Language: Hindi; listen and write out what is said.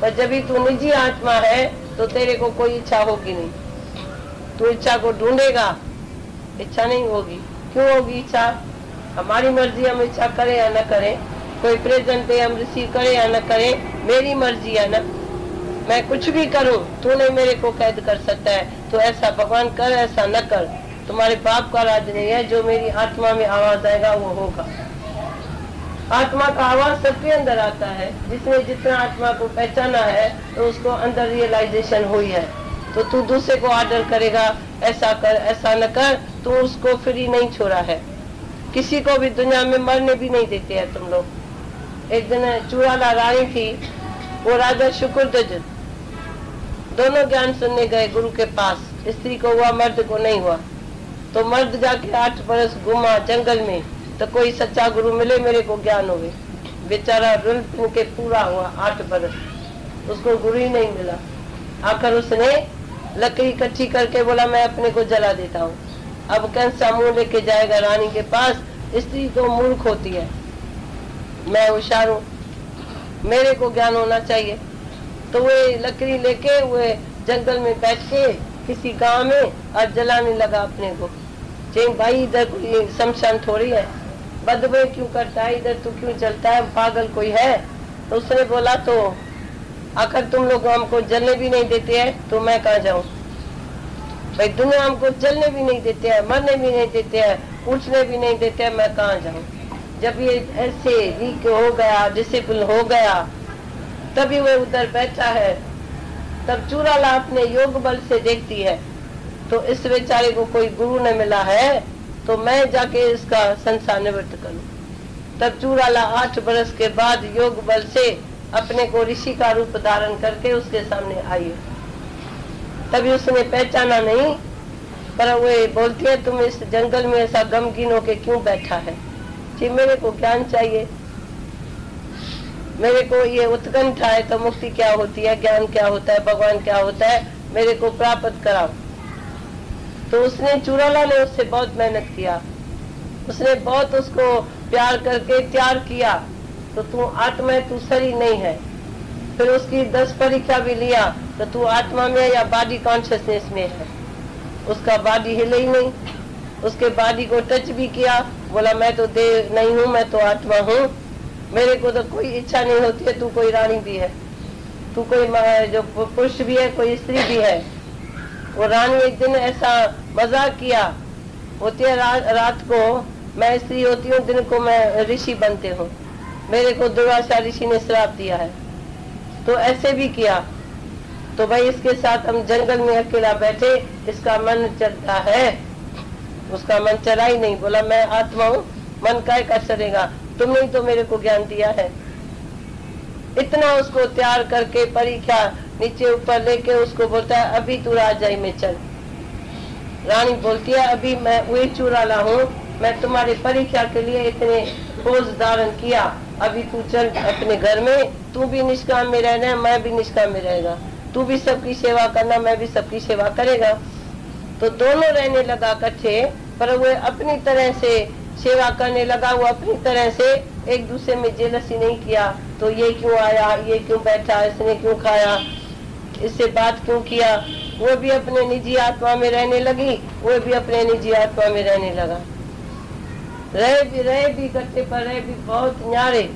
पर जब भी तू निजी आत्मा है तो तेरे को कोई इच्छा होगी नहीं। तू इच्छा को ढूंढेगा, इच्छा नहीं होगी। क्यों होगी इच्छा? हमारी मर्ज़ी हम इच्छा करें या न करें, कोई प्रेजेंट हम रिसीव करें या न करें, मेरी मर्ज़ी है ना? मैं कुछ भी करूँ तू नहीं मेरे को कैद कर सकता है। तो ऐसा भगवान कर, ऐसा न कर। तुम्हारे बाप का राज नहीं है, जो मेरी आत्मा में आवाज़ आएगा, वो होगा। आत्मा का आवाज़ सबके अंदर आता है। जिसने जितना आत्मा को पहचाना है तो उसको अंदर रियलाइजेशन हुई है। तो तू दूसरे को ऑर्डर करेगा, ऐसा कर, ऐसा न कर, तू उसको फ्री नहीं छोड़ा है। किसी को भी दुनिया में मरने भी नहीं देते हैं तुम लोग। एक दिन चूड़ाला रानी थी, वो राजा शुक्र दोनों ज्ञान सुनने गए गुरु के पास। स्त्री को हुआ, मर्द को नहीं हुआ। तो मर्द जाके आठ बरस घुमा जंगल में। तो कोई सच्चा गुरु मिले, मेरे को ज्ञान हुए बेचारा रुल के पूरा हुआ, आठ बरस। उसको गुरु ही नहीं मिला। आखिर उसने लकड़ी इकट्ठी करके बोला, मैं अपने को जला देता हूँ। अब कैंसा मुँह लेके जाएगा रानी के पास, स्त्री तो मूर्ख होती है। मैं होशियार हूँ। मेरे को ज्ञान होना चाहिए। तो वे लकड़ी लेके वे जंगल में बैठ के किसी गाँव में और जलाने लगा अपने को। भाई, इधर कोई शमशान थोड़ी है? बदबे क्यों करता है? इधर तू क्यों चलता है? पागल कोई है? तो उसने बोला तो आखिर तुम लोग हमको जलने भी नहीं देते हैं तो मैं कहा जाऊँ? भाई, दुनिया हमको जलने भी नहीं देते हैं, मरने भी नहीं देते हैं उठने भी नहीं देते हैं, मैं कहा जाऊँ? जब ये ऐसे वीक हो गया डिसिप्लिन हो गया, तभी वह उधर बैठा है, तब चूराला अपने योग बल से देखती है तो इस बेचारे को कोई गुरु न मिला है? तो मैं जाके इसका संसार निवृत्त करूँ। तब चूराला आठ बरस के बाद योग बल से अपने को ऋषि का रूप धारण करके उसके सामने आई। तभी उसने पहचाना नहीं, पर वो बोलती है, तुम इस जंगल में ऐसा गमगीन होके क्यों बैठा है? जी, मेरे को ज्ञान चाहिए। मेरे को ये उत्कंठा है तो मुक्ति क्या होती है? ज्ञान क्या होता है? भगवान क्या होता है? मेरे को प्राप्त कराओ। तो उसने चूराला ने उससे बहुत मेहनत किया। उसने बहुत उसको प्यार करके त्यार किया। तो तू आत्मा है, तू शरीर नहीं है। फिर उसकी दस परीक्षा भी लिया तो तू आत्मा में या बॉडी कॉन्शियसनेस में है? उसका बॉडी हिले ही नहीं। उसके बॉडी को टच भी किया। बोला, मैं तो देव नहीं हूँ, मैं तो आत्मा हूँ। मेरे को तो कोई इच्छा नहीं होती है, तू कोई रानी भी है। तू कोई जो पुरुष भी है, कोई स्त्री भी है। वो रानी एक दिन ऐसा मज़ाक किया होती है रा, रात को मैं स्त्री होती हूँ दिन को मैं ऋषि बनते हूँ। मेरे को दुर्वासा ऋषि ने श्राप दिया है। तो ऐसे भी किया। तो भाई इसके साथ हम जंगल में अकेला बैठे इसका मन चलता है। उसका मन चला ही नहीं बोला मैं आत्मा हूँ मन काय का चलेगा तुमने तो मेरे को ज्ञान दिया है। इतना उसको तैयार करके परीक्षा नीचे ऊपर लेके उसको बोलता है, अभी तू राजाई में चल। रानी बोलती है, अभी मैं वही चूराला हूँ, मैं तुम्हारी परीक्षा के लिए इतने खोज धारण किया। अभी तू चल अपने घर में, तू भी निष्काम में रहना, मैं भी निष्काम में रहेगा तू भी सबकी सेवा करना, मैं भी सबकी सेवा करेगा। तो दोनों रहने लगा कट्ठे पर वो अपनी तरह से सेवा करने लगा। वो अपनी तरह से एक दूसरे में जेलसी नहीं किया। तो ये क्यों आया, ये क्यों बैठा, इसने क्यों खाया? इससे बात क्यों किया? वो भी अपने निजी आत्मा में रहने लगी, वो भी अपने निजी आत्मा में रहने लगा। रहे भी रहे भी इकट्ठे पर, रहे भी बहुत न्यारे।